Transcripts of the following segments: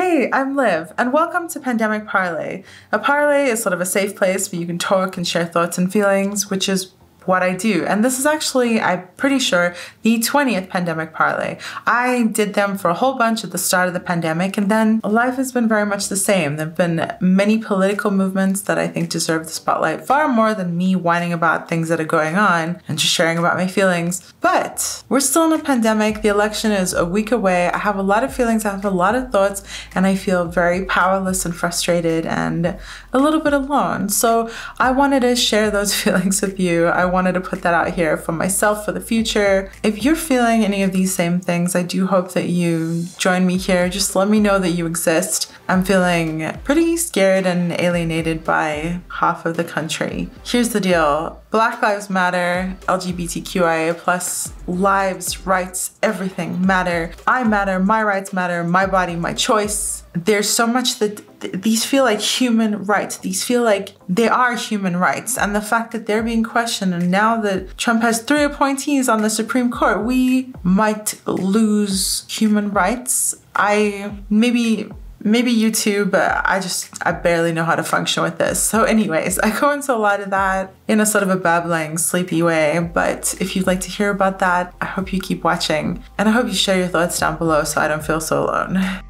Hey, I'm Liv, and welcome to Pandemic Parley. A parley is sort of a safe place where you can talk and share thoughts and feelings, which is what I do. And this is actually, I'm pretty sure, the 20th pandemic parley. I did them for a whole bunch at the start of the pandemic, and then life has been very much the same. There have been many political movements that I think deserve the spotlight far more than me whining about things that are going on and just sharing about my feelings. But we're still in a pandemic. The election is a week away. I have a lot of feelings, I have a lot of thoughts, and I feel very powerless and frustrated and a little bit alone. So I wanted to share those feelings with you. I wanted to put that out here for myself for the future. If you're feeling any of these same things, I do hope that you join me here. Just let me know that you exist. I'm feeling pretty scared and alienated by half of the country. Here's the deal Black Lives Matter, LGBTQIA plus lives, rights, everything matter. I matter, my rights matter, my body, my choice. There's so much that th- these feel like human rights. These feel like they are human rights. And the fact that they're being questioned, and now that Trump has three appointees on the Supreme Court, we might lose human rights. I maybe maybe you too, but I just, I barely know how to function with this. So, anyways, I go into a lot of that in a sort of a babbling, sleepy way. But if you'd like to hear about that, I hope you keep watching. And I hope you share your thoughts down below so I don't feel so alone.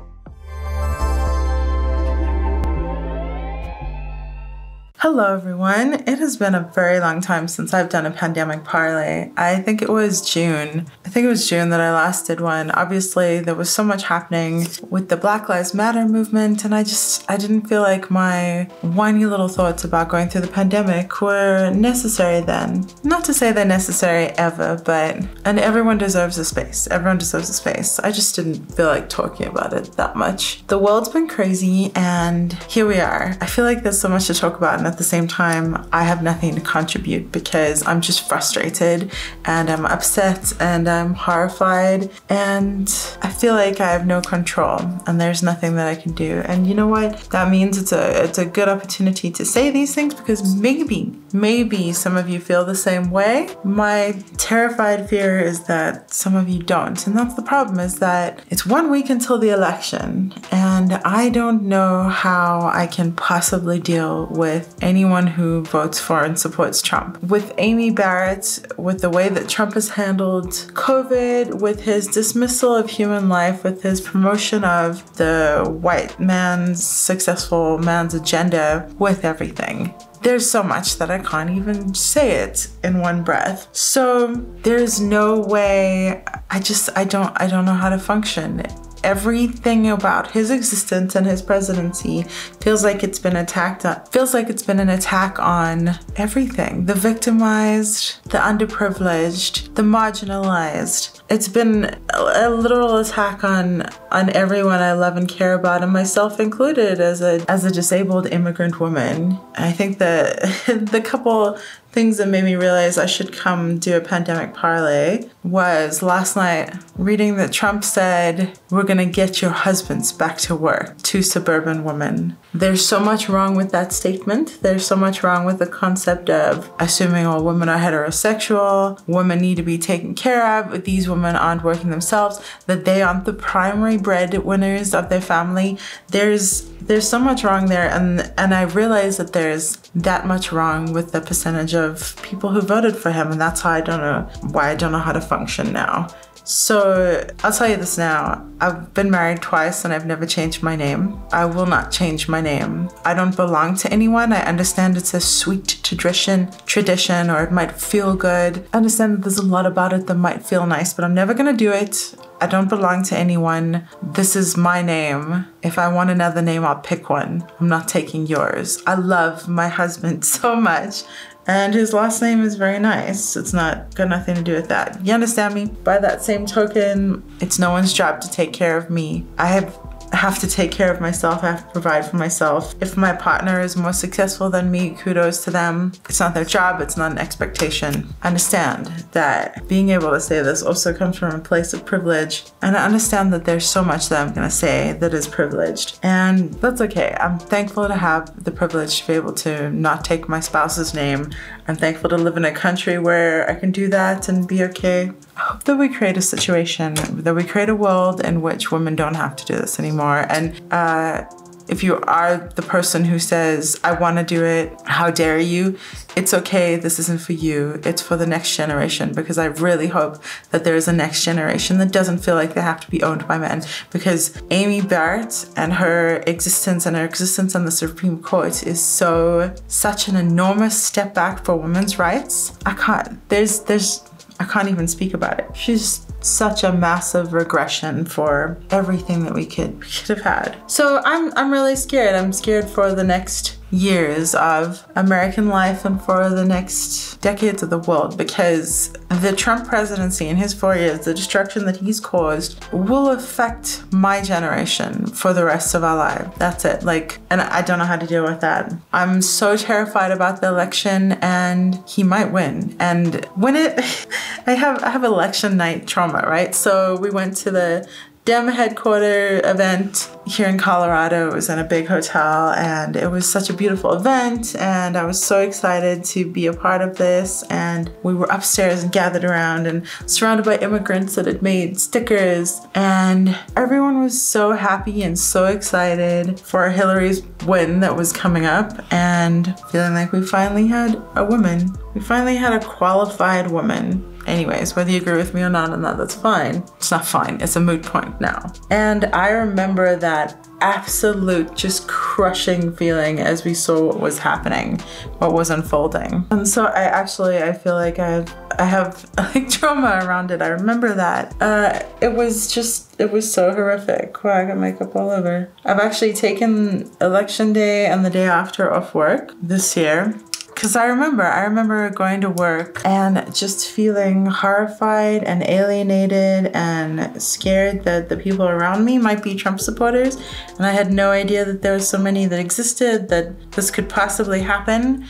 Hello, everyone. It has been a very long time since I've done a pandemic parley. I think it was June. I think it was June that I last did one. Obviously, there was so much happening with the Black Lives Matter movement, and I just I didn't feel like my whiny little thoughts about going through the pandemic were necessary then. Not to say they're necessary ever, but and everyone deserves a space. Everyone deserves a space. I just didn't feel like talking about it that much. The world's been crazy, and here we are. I feel like there's so much to talk about at the same time, I have nothing to contribute because I'm just frustrated and I'm upset and I'm horrified and I feel like I have no control and there's nothing that I can do. And you know what? That means it's a it's a good opportunity to say these things because maybe maybe some of you feel the same way. My terrified fear is that some of you don't. And that's the problem is that it's one week until the election and I don't know how I can possibly deal with anyone who votes for and supports Trump. With Amy Barrett, with the way that Trump has handled COVID, with his dismissal of human life, with his promotion of the white man's successful man's agenda, with everything there's so much that I can't even say it in one breath. So there's no way I just I don't I don't know how to function everything about his existence and his presidency feels like it's been attacked on, feels like it's been an attack on everything. The victimized the underprivileged the marginalized. It's been a literal attack on on everyone I love and care about and myself included as a as a disabled immigrant woman. I think that the couple things that made me realize I should come do a pandemic parley was last night reading that Trump said, We're gonna get your husbands back to work to suburban women. There's so much wrong with that statement. There's so much wrong with the concept of assuming all women are heterosexual, women need to be taken care of, these women aren't working themselves, that they aren't the primary breadwinners of their family. There's there's so much wrong there and and I realize that there's that much wrong with the percentage of people who voted for him and that's how I don't know why I don't know how to function now. So I'll tell you this now. I've been married twice and I've never changed my name. I will not change my name. I don't belong to anyone. I understand it's a sweet tradition, tradition, or it might feel good. I understand that there's a lot about it that might feel nice, but I'm never gonna do it. I don't belong to anyone. This is my name. If I want another name, I'll pick one. I'm not taking yours. I love my husband so much and his last name is very nice. It's not got nothing to do with that. You understand me? By that same token, it's no one's job to take care of me. I have have to take care of myself. I have to provide for myself. If my partner is more successful than me, kudos to them. It's not their job, it's not an expectation. I understand that being able to say this also comes from a place of privilege. And I understand that there's so much that I'm gonna say that is privileged. And that's okay. I'm thankful to have the privilege to be able to not take my spouse's name. I'm thankful to live in a country where I can do that and be okay. I hope that we create a situation, that we create a world in which women don't have to do this anymore. And uh, if you are the person who says, I want to do it, how dare you? It's okay, this isn't for you, it's for the next generation because I really hope that there is a next generation that doesn't feel like they have to be owned by men because Amy Barrett and her existence and her existence on the Supreme Court is so, such an enormous step back for women's rights. I can't, there's, there's, I can't even speak about it. She's such a massive regression for everything that we could, we could have had. So I'm, I'm really scared. I'm scared for the next years of American life and for the next decades of the world because the Trump presidency in his four years, the destruction that he's caused, will affect my generation for the rest of our life. That's it. Like, and I don't know how to deal with that. I'm so terrified about the election and he might win. And when it, I have, I have election night trauma, right? So we went to the Dem headquarter event here in Colorado. It was in a big hotel and it was such a beautiful event and I was so excited to be a part of this and we were upstairs and gathered around and surrounded by immigrants that had made stickers and everyone was so happy and so excited for Hillary's win that was coming up and feeling like we finally had a woman. We finally had a qualified woman Anyways, whether you agree with me or not on that, that's fine. It's not fine, it's a moot point now. And I remember that absolute just crushing feeling as we saw what was happening, what was unfolding. And so I actually, I feel like I have, I have like trauma around it. I remember that. Uh, it was just, it was so horrific. Wow, I got makeup all over. I've actually taken election day and the day after off work this year because I remember, I remember going to work and just feeling horrified and alienated and scared that the people around me might be Trump supporters. And I had no idea that there were so many that existed, that this could possibly happen.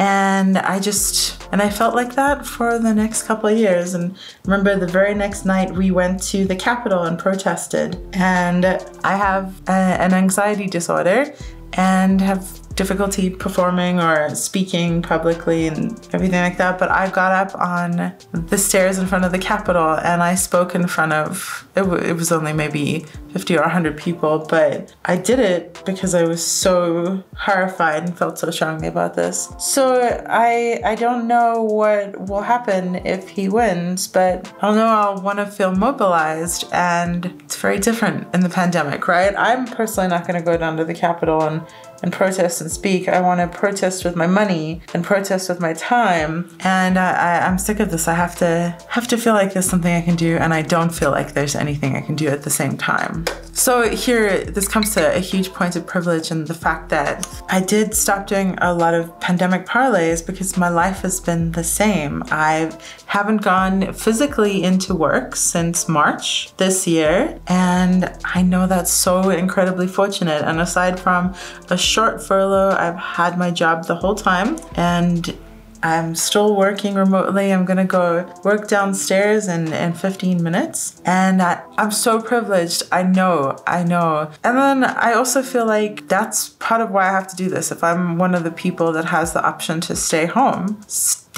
And I just, and I felt like that for the next couple of years. And remember the very next night we went to the Capitol and protested. And I have a, an anxiety disorder and have difficulty performing or speaking publicly and everything like that. But I got up on the stairs in front of the Capitol and I spoke in front of, it, it was only maybe 50 or 100 people, but I did it because I was so horrified and felt so strongly about this. So I, I don't know what will happen if he wins, but I'll know I'll want to feel mobilized and it's very different in the pandemic, right? I'm personally not going to go down to the Capitol and and protest and speak. I want to protest with my money and protest with my time. And I, am sick of this. I have to have to feel like there's something I can do, and I don't feel like there's anything I can do at the same time. So here, this comes to a huge point of privilege and the fact that I did stop doing a lot of pandemic parleys because my life has been the same. I haven't gone physically into work since March this year, and I know that's so incredibly fortunate. And aside from a short furlough. I've had my job the whole time and I'm still working remotely. I'm gonna go work downstairs in, in 15 minutes. And I, am so privileged. I know, I know. And then I also feel like that's part of why I have to do this. If I'm one of the people that has the option to stay home,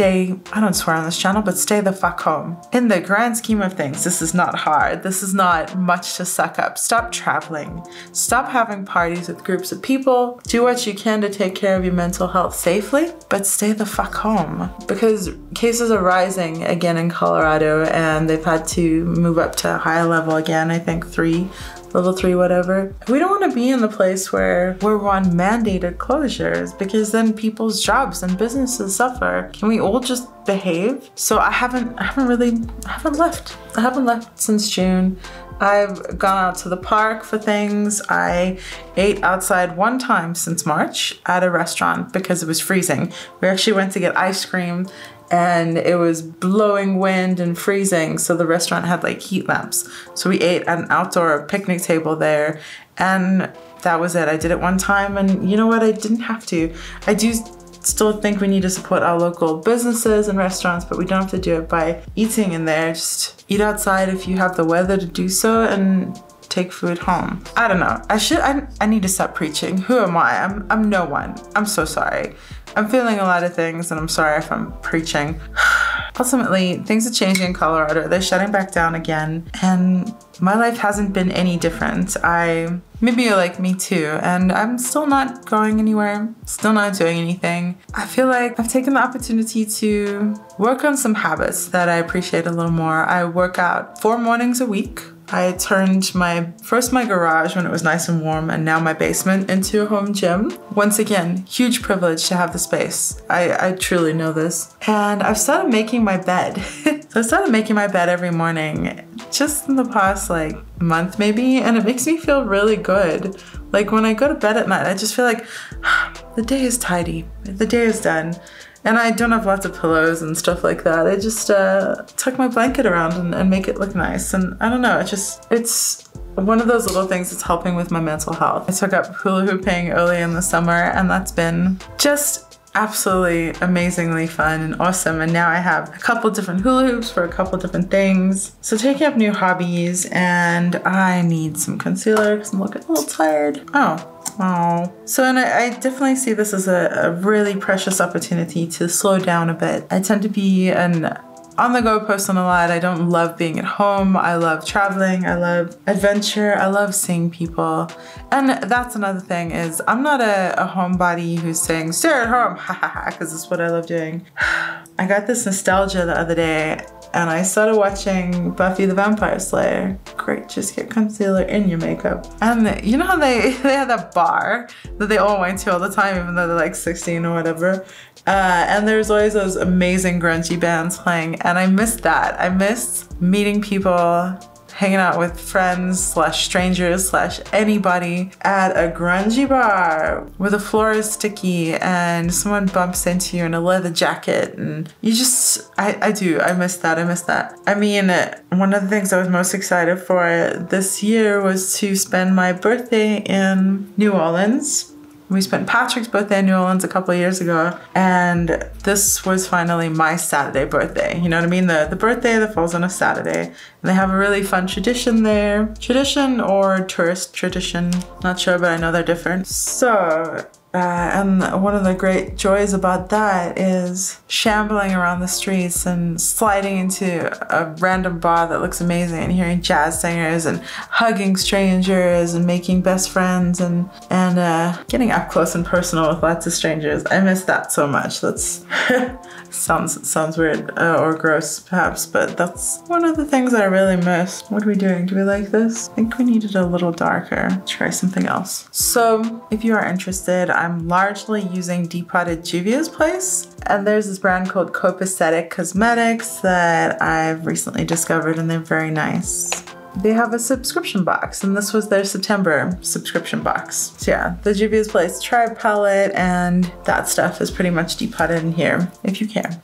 stay, I don't swear on this channel, but stay the fuck home. In the grand scheme of things, this is not hard. This is not much to suck up. Stop traveling. Stop having parties with groups of people. Do what you can to take care of your mental health safely, but stay the fuck home. Because cases are rising again in Colorado and they've had to move up to a higher level again, I think three level three, whatever. We don't want to be in the place where we're on mandated closures because then people's jobs and businesses suffer. Can we all just behave? So I haven't, I haven't really, I haven't left. I haven't left since June. I've gone out to the park for things. I ate outside one time since March at a restaurant because it was freezing. We actually went to get ice cream and it was blowing wind and freezing. So the restaurant had like heat lamps. So we ate at an outdoor picnic table there and that was it. I did it one time and you know what? I didn't have to. I do still think we need to support our local businesses and restaurants, but we don't have to do it by eating in there. Just eat outside if you have the weather to do so and take food home. I don't know. I should I, I need to stop preaching. Who am I? I'm I'm no one. I'm so sorry. I'm feeling a lot of things and I'm sorry if I'm preaching. ultimately, things are changing in Colorado. They're shutting back down again, and my life hasn't been any different. I maybe you're like me too, and I'm still not going anywhere, still not doing anything. I feel like I've taken the opportunity to work on some habits that I appreciate a little more. I work out four mornings a week. I turned my first my garage when it was nice and warm and now my basement into a home gym. Once again, huge privilege to have the space. I, I truly know this. And I've started making my bed. so I started making my bed every morning just in the past like month maybe and it makes me feel really good. Like when I go to bed at night, I just feel like the day is tidy. The day is done. And I don't have lots of pillows and stuff like that. I just uh, tuck my blanket around and, and make it look nice. And I don't know, it just, it's one of those little things that's helping with my mental health. I took up hula hooping early in the summer and that's been just absolutely amazingly fun and awesome. And now I have a couple different hula hoops for a couple different things. So taking up new hobbies and I need some concealer because I'm looking a little tired. Oh, Oh, so and I, I, definitely see this as a, a, really precious opportunity to slow down a bit. I tend to be an on the go person a lot. I don't love being at home. I love traveling. I love adventure. I love seeing people. And that's another thing is I'm not a, a homebody who's saying stay at home, because it's what I love doing. I got this nostalgia the other day and I started watching Buffy the Vampire Slayer. Great, just get concealer in your makeup. And you know how they, they had that bar that they all went to all the time, even though they're like 16 or whatever. Uh, and there's always those amazing grungy bands playing, and I missed that. I missed meeting people hanging out with friends slash strangers slash anybody at a grungy bar where the floor is sticky and someone bumps into you in a leather jacket. And you just I, I do. I miss that. I miss that. I mean one of the things I was most excited for this year was to spend my birthday in New Orleans we spent Patrick's birthday in New Orleans a couple of years ago, and this was finally my Saturday birthday. You know what I mean? The the birthday that falls on a Saturday. And they have a really fun tradition there. Tradition or tourist tradition, not sure, but I know they're different. So uh, and one of the great joys about that is shambling around the streets and sliding into a random bar that looks amazing and hearing jazz singers and hugging strangers and making best friends and and uh, getting up close and personal with lots of strangers. I miss that so much. That's sounds sounds weird uh, or gross perhaps, but that's one of the things I really miss. What are we doing? Do we like this? I think we need it a little darker. Try something else. So if you are interested, I'm largely using Depotted Juvia's Place. And there's this brand called Copacetic Cosmetics that I've recently discovered and they're very nice. They have a subscription box and this was their September subscription box. So yeah, the Juvia's Place Tribe palette and that stuff is pretty much depotted in here if you care.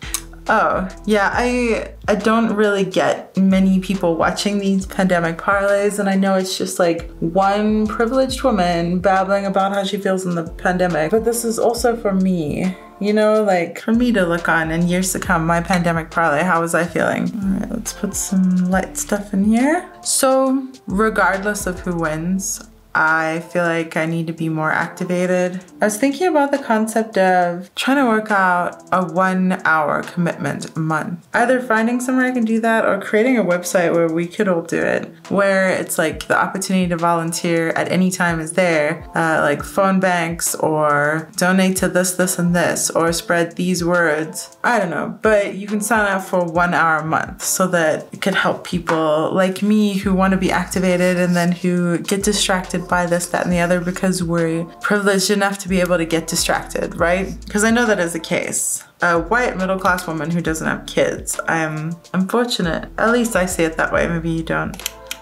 Oh, yeah, I I don't really get many people watching these pandemic parleys and I know it's just like one privileged woman babbling about how she feels in the pandemic. But this is also for me, you know, like for me to look on in years to come, my pandemic parley, how was I feeling? All right, let's put some light stuff in here. So regardless of who wins, I feel like I need to be more activated. I was thinking about the concept of trying to work out a one hour commitment a month. Either finding somewhere I can do that or creating a website where we could all do it, where it's like the opportunity to volunteer at any time is there, uh, like phone banks or donate to this, this, and this, or spread these words. I don't know, but you can sign up for one hour a month so that it could help people like me who want to be activated and then who get distracted by this, that, and the other because we're privileged enough to be able to get distracted, right? Because I know that is the case. A white middle class woman who doesn't have kids. I'm unfortunate. At least I see it that way. Maybe you don't.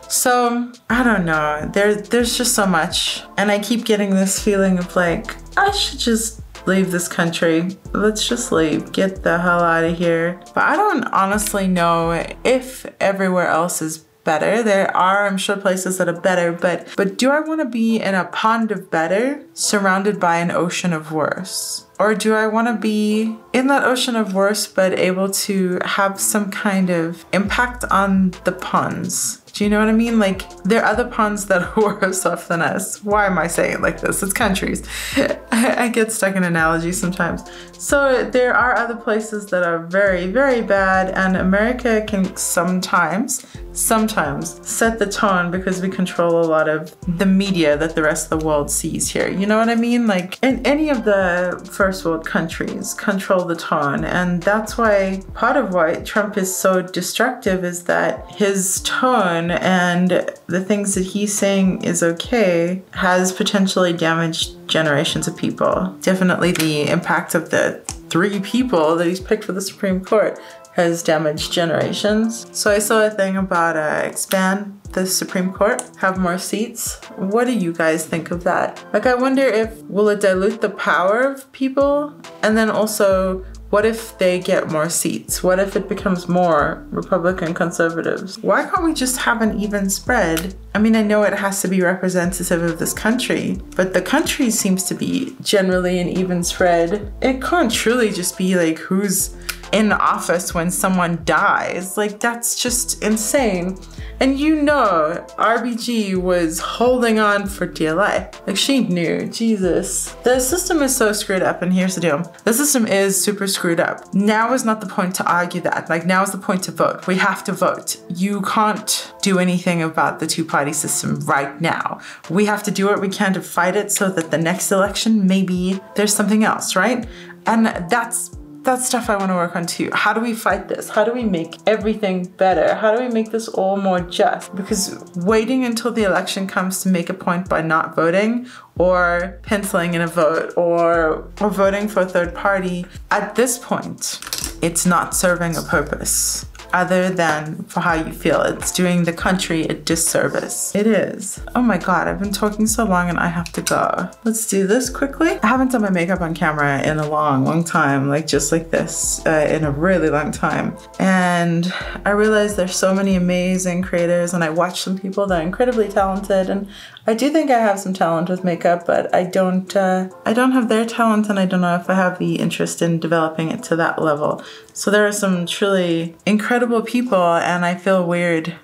So I don't know. There, there's just so much, and I keep getting this feeling of like I should just leave this country. Let's just leave. Get the hell out of here. But I don't honestly know if everywhere else is better. There are, I'm sure, places that are better, but but do I want to be in a pond of better surrounded by an ocean of worse? Or do I want to be in that ocean of worse, but able to have some kind of impact on the pawns? Do you know what I mean? Like, there are other pawns that are worse off than us. Why am I saying it like this? It's countries. I get stuck in analogies sometimes. So there are other places that are very, very bad, and America can sometimes, sometimes set the tone because we control a lot of the media that the rest of the world sees here. You know what I mean? Like, in any of the first world countries control the tone, and that's why part of why Trump is so destructive is that his tone and the things that he's saying is okay has potentially damaged generations of people. Definitely the impact of the three people that he's picked for the Supreme Court has damaged generations. So I saw a thing about uh, expand the Supreme Court, have more seats. What do you guys think of that? Like I wonder if will it dilute the power of people and then also what if they get more seats? What if it becomes more Republican conservatives? Why can't we just have an even spread? I mean, I know it has to be representative of this country, but the country seems to be generally an even spread. It can't truly just be like who's in office when someone dies. Like, that's just insane. And you know, RBG was holding on for dear life. Like, she knew, Jesus. The system is so screwed up, and here's the deal the system is super screwed up. Now is not the point to argue that. Like, now is the point to vote. We have to vote. You can't do anything about the two party system right now. We have to do what we can to fight it so that the next election, maybe there's something else, right? And that's that's stuff I want to work on too. How do we fight this? How do we make everything better? How do we make this all more just? Because waiting until the election comes to make a point by not voting or penciling in a vote or, or voting for a third party, at this point, it's not serving a purpose other than for how you feel. It's doing the country a disservice. It is. Oh my God, I've been talking so long and I have to go. Let's do this quickly. I haven't done my makeup on camera in a long, long time, like just like this uh, in a really long time. And I realized there's so many amazing creators and I watch some people that are incredibly talented and I do think I have some talent with makeup, but I don't uh, I don't have their talent and I don't know if I have the interest in developing it to that level. So there are some truly incredible people and I feel weird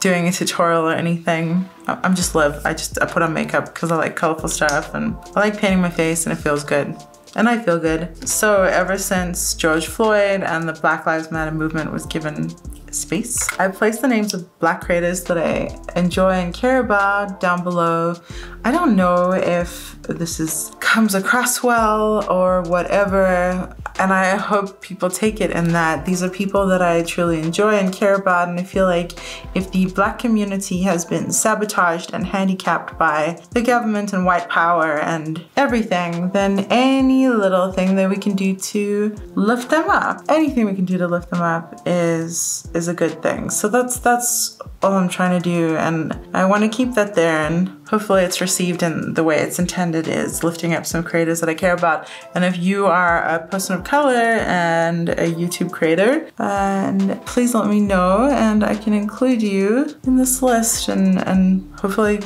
doing a tutorial or anything. I'm just live. I just I put on makeup because I like colorful stuff and I like painting my face and it feels good and I feel good. So ever since George Floyd and the Black Lives Matter movement was given space. I placed the names of black creators that I enjoy and care about down below. I don't know if this is comes across well or whatever and I hope people take it in that these are people that I truly enjoy and care about and I feel like if the black community has been sabotaged and handicapped by the government and white power and everything then any little thing that we can do to lift them up anything we can do to lift them up is is a good thing so that's that's all I'm trying to do and I want to keep that there and hopefully it's received in the way it's intended is lifting up some creators that I care about and if you are a person of color and a YouTube creator and please let me know and I can include you in this list and, and hopefully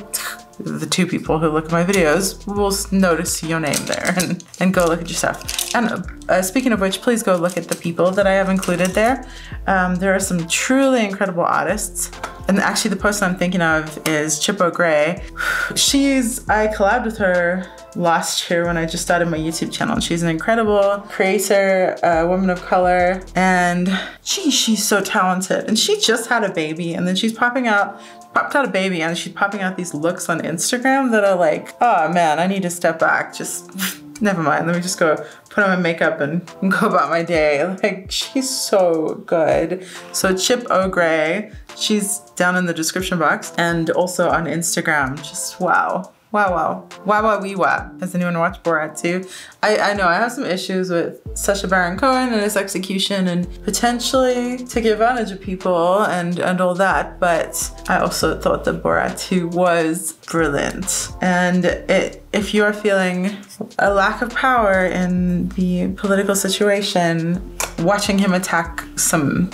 the two people who look at my videos will notice your name there and, and go look at your stuff. And uh, speaking of which, please go look at the people that I have included there. Um, there are some truly incredible artists. And actually the person I'm thinking of is Chip Gray. She's, I collabed with her last year when I just started my YouTube channel. She's an incredible creator, a woman of color, and she, she's so talented. And she just had a baby and then she's popping out popped out a baby and she's popping out these looks on Instagram that are like, oh man, I need to step back. Just never mind. Let me just go put on my makeup and go about my day. Like she's so good. So Chip O'Grey, she's down in the description box and also on Instagram. Just wow. Wow, wow. Wow, wow, wee wow. Has anyone watched Borat 2? I, I know I have some issues with Sacha Baron Cohen and his execution and potentially taking advantage of people and, and all that, but I also thought that Borat 2 was brilliant. And it, if you are feeling a lack of power in the political situation, watching him attack some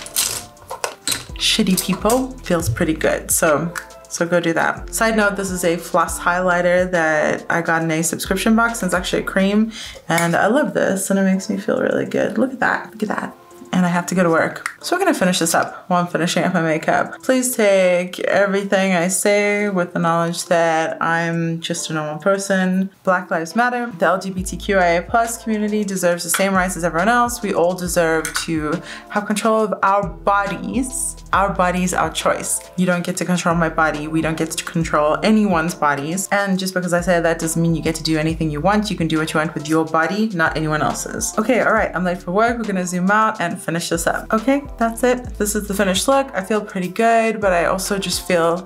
shitty people feels pretty good. So So go do that. Side note, this is a floss highlighter that I got in a subscription box and it's actually a cream. And I love this and it makes me feel really good. Look at that, look at that and I have to go to work. So we're gonna finish this up while I'm finishing up my makeup. Please take everything I say with the knowledge that I'm just a normal person. Black Lives Matter. The LGBTQIA plus community deserves the same rights as everyone else. We all deserve to have control of our bodies. Our bodies, our choice. You don't get to control my body. We don't get to control anyone's bodies. And just because I say that doesn't mean you get to do anything you want. You can do what you want with your body, not anyone else's. Okay, all right, I'm late for work. We're gonna zoom out and finish this up. Okay, that's it. This is the finished look. I feel pretty good, but I also just feel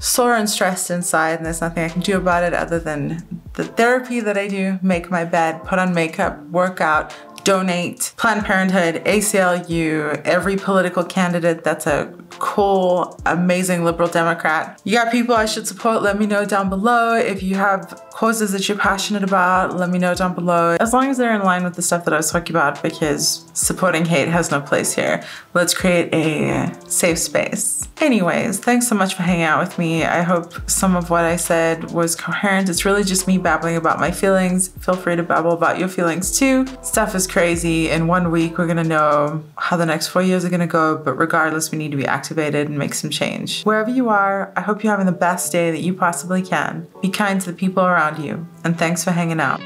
sore and stressed inside and there's nothing I can do about it other than the therapy that I do, make my bed, put on makeup, work out, donate, Planned Parenthood, ACLU, every political candidate that's a cool, amazing liberal Democrat. You got people I should support, let me know down below. If you have causes that you're passionate about, let me know down below. As long as they're in line with the stuff that I was talking about because supporting hate has no place here. Let's create a safe space. Anyways, thanks so much for hanging out with me. I hope some of what I said was coherent. It's really just me babbling about my feelings. Feel free to babble about your feelings too. Stuff is crazy. In one week, we're gonna know how the next four years are gonna go, but regardless, we need to be activated and make some change. Wherever you are, I hope you're having the best day that you possibly can. Be kind to the people around you, and thanks for hanging out.